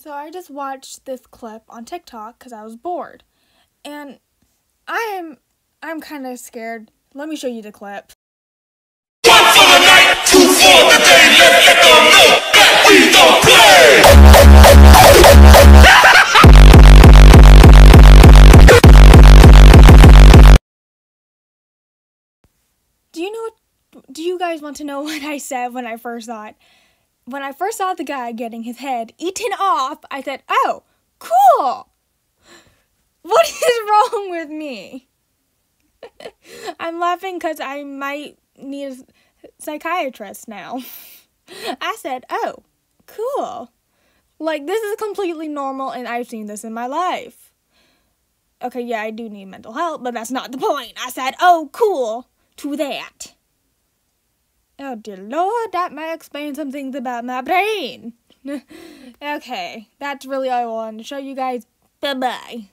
So I just watched this clip on TikTok because I was bored. And I'm I'm kind of scared. Let me show you the clip. One for the night, two for the day. Let's let them know that we don't play. Do you know what do you guys want to know what I said when I first saw it? When I first saw the guy getting his head eaten off, I said, "Oh, cool." What is wrong with me? I'm laughing cuz I might need a psychiatrist now. I said, "Oh, cool." Like this is completely normal and I've seen this in my life. Okay, yeah, I do need mental help, but that's not the point. I said, "Oh, cool." to that. Oh dear lord, that might explain some things about my brain. okay, that's really all I wanted to show you guys. Bye bye.